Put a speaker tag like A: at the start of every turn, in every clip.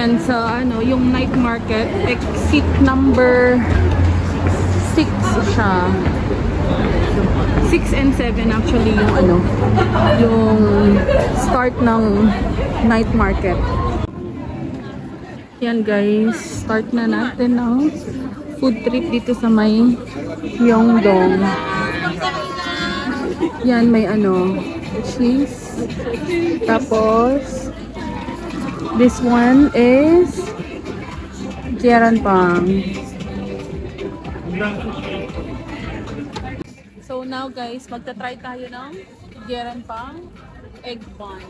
A: Yan, sa ano, yung night market, exit number 6 siya. 6 and 7 actually yung ano, yung start ng night market. Yan guys, start na natin ng food trip dito sa may Myeongdong. Yan, may ano, cheese. Tapos, this one is Pang. So now guys, magta-try tayo ng Pang egg bun.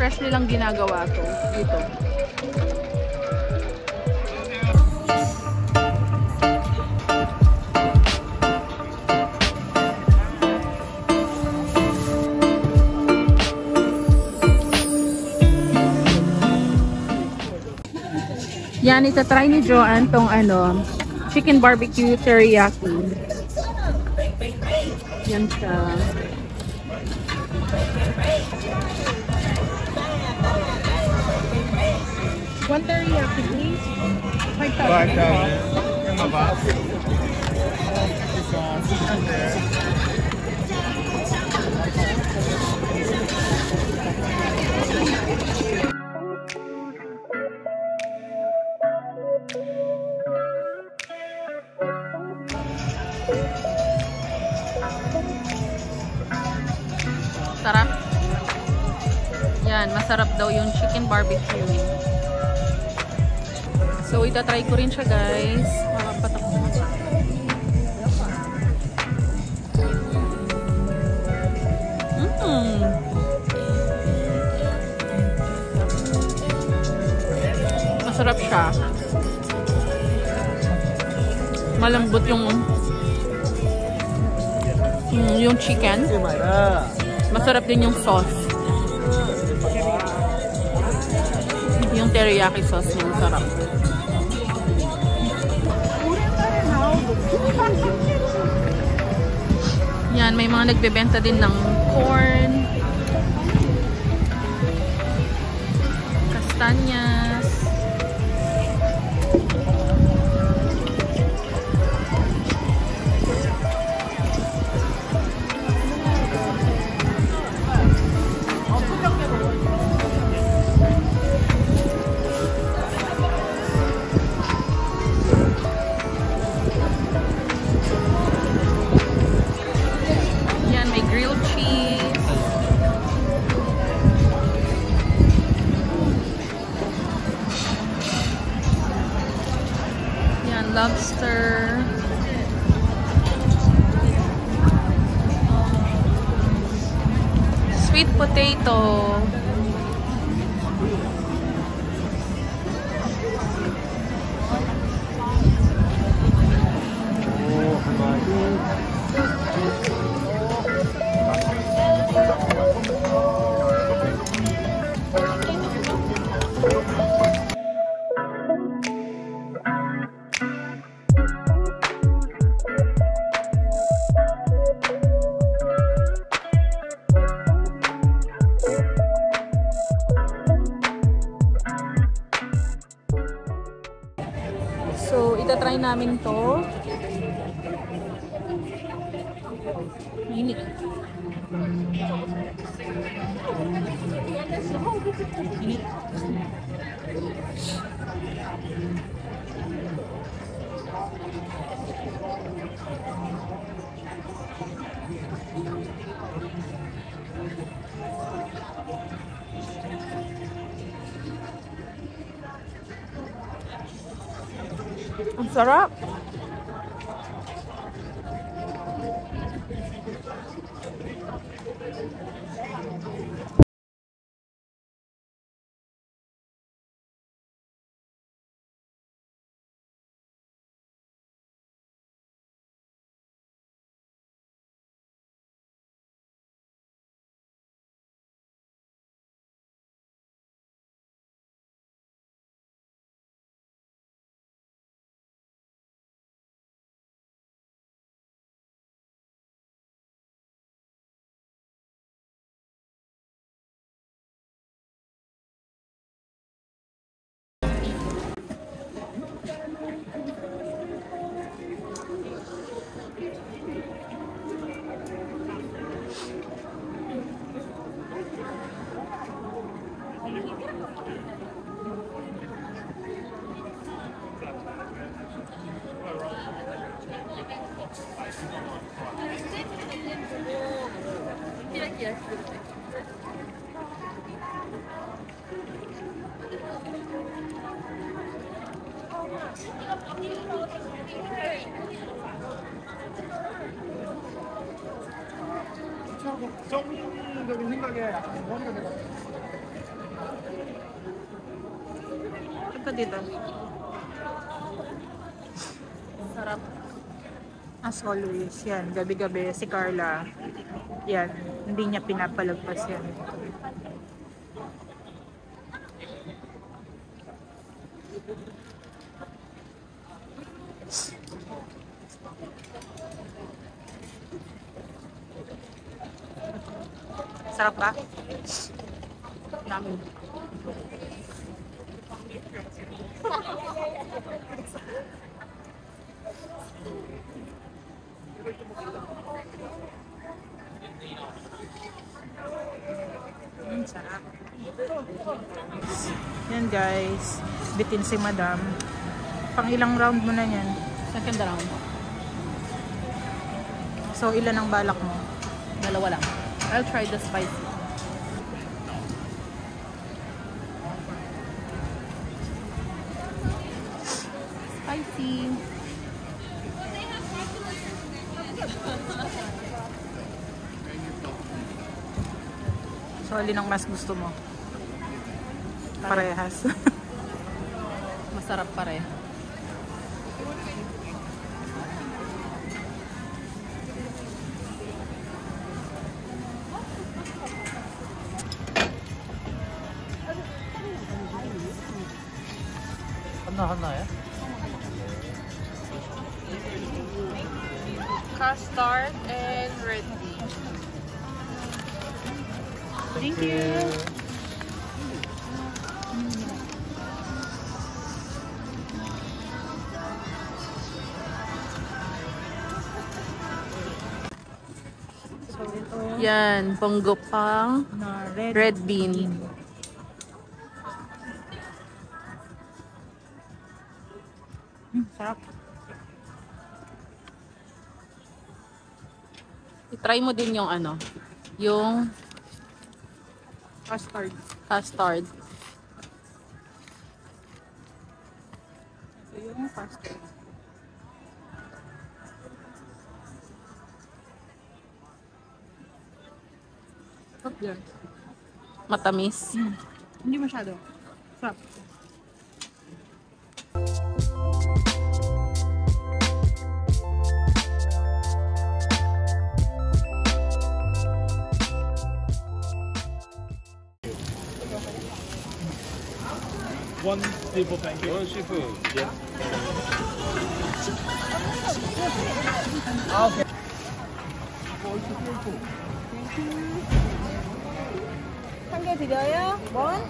A: Fresh nilang ginagawa to dito. Yan, itatry ni Joanne tong ano, chicken barbecue teriyaki. Yan siya. One teriyaki, please. 5,000.
B: Five thousand. In. It's on. It's there.
A: Sarap. Yan, masarap daw yung chicken barbecue. Itatry ko rin siya, guys. Makapatak ko na. Mmm. Masarap siya. Malambot yung yung, yung chicken. Masarap din yung sauce. Yung teriyaki sauce niya masarap. Yan, may mga nagbebenta din ng corn, kastanyas, Sweet potato. namin to. Mainit. Mainit. Thank you. Ang sarap.
B: 정적인 생각에 약간 머리가 내가
A: Ito dito. Sarap.
C: As always, yan, gabi-gabi si Carla, yan, Hindi niya pinapalagpas yan. Sarap ba?
A: Namin.
C: Mm, sarap. Yan guys, bitin si madam. Pang ilang round mo na yan?
A: Second round.
C: So, ilan ang balak mo?
A: Dalawa lang. I'll try the spicy. Spicy.
C: So, alin ang mas gusto mo? Parehas.
A: Masarap pare.
B: 하나 하나야?
A: Custard and red bean.
C: Thank you.
A: Yan, ponggo pang
C: red,
A: red bean.
C: Mm, sarap.
A: I-try mo din yung ano, yung
C: Custard.
A: custard.
C: Yan.
A: Matamis.
C: Hindi masyado. Sarap.
B: One seafood pancake. One seafood. Yeah. Ah, okay.
C: 한 개 드려요? 원?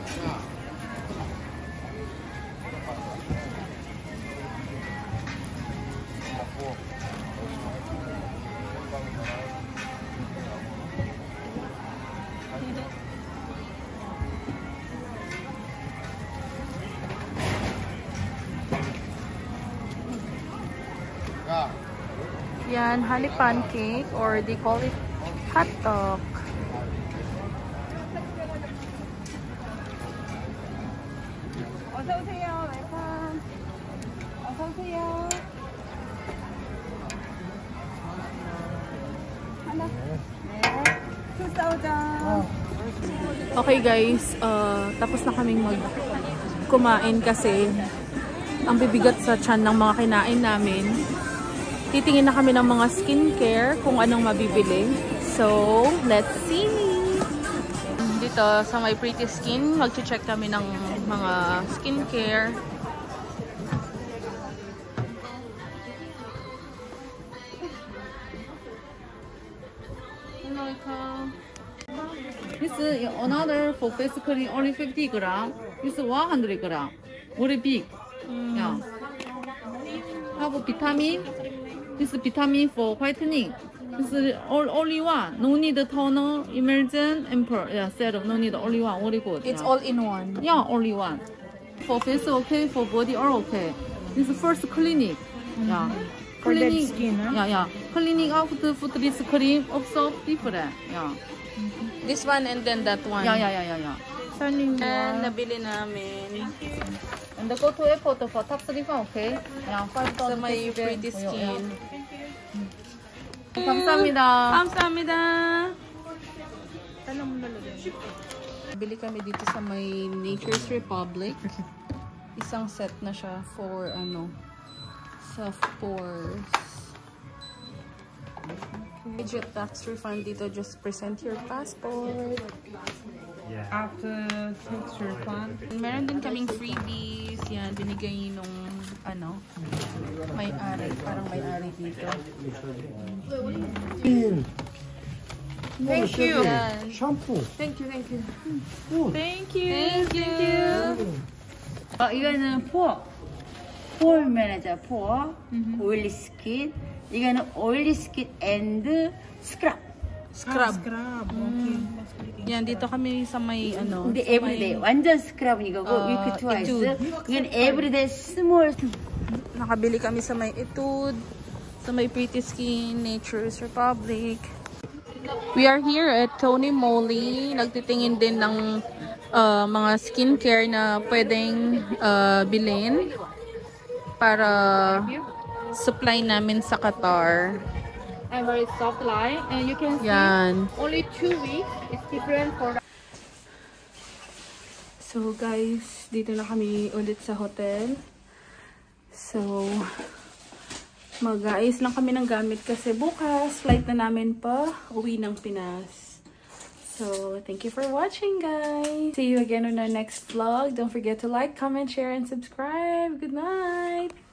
B: 야,
C: Yan.
A: Yan, honey pancake or they call it hot dog. Okay guys, uh, tapos na kaming mag kumain kasi ang bibigat sa tiyan ng mga kinain namin. Titingin na kami ng mga skincare kung anong mabibili. So, let's see! Dito sa My Pretty Skin, mag-check kami ng mga skincare. Hello, ikaw.
D: This is another for face cream only 50 gram. This is 100 gram. Very big. Yeah. Have vitamin. This is vitamin for whitening. This is all, only one. No need toner, emulsion, and pearl. Yeah, serum. No need only one. Very good.
A: It's
D: yeah.
A: all in one.
D: Yeah, only one. For face okay, for body all okay. This is first clinic. Yeah. Mm-hmm.
C: For dead skin, huh?
D: Yeah, yeah. Cleaning after food this cream also different. Yeah.
A: This one and then that one.
D: Yeah, yeah, yeah, yeah. yeah.
C: Turning
A: And ah, nabili namin. Thank you.
D: And the go to a photo for top three phone, okay? Yeah, five
A: dollars.
D: So
A: my pretty skin.
D: Kamsamida.
A: Kamsamida.
C: Tanong mo na
A: Bili kami dito sa may Nature's Republic. Isang set na siya for ano, sa fours. Budget tax refund dito. Just present your passport.
C: After tax refund.
A: Meron din kaming freebies. Yan, binigay nung ano, may-ari. Parang may-ari dito.
C: Thank you.
A: Yan.
B: 샴푸.
C: Thank you, thank you.
A: Thank you. Thank you.
E: 어, 이거는 포, 포 매니저 포, 오일리 스킨. you're gonna oil the skin and scrub. Scrub. Ah,
A: scrub.
C: Okay. Mm.
A: Yan, dito kami sa may ano.
E: Hindi, every
A: may... day.
E: Scrub. You go, uh, you twice.
A: Etude.
E: Yan, every day, small.
A: Nakabili kami sa may Etude, sa may Pretty Skin, Nature's Republic. We are here at Tony Moly. Nagtitingin din ng uh, mga skincare na pwedeng uh, bilhin para supply namin sa Qatar.
D: And very soft line. And you can see
A: Yan.
D: only two weeks. It's different for
A: So guys, dito na kami ulit sa hotel. So, mag-aayos lang kami ng gamit kasi bukas, flight na namin pa, uwi ng Pinas. So, thank you for watching guys. See you again on our next vlog. Don't forget to like, comment, share, and subscribe. Good night!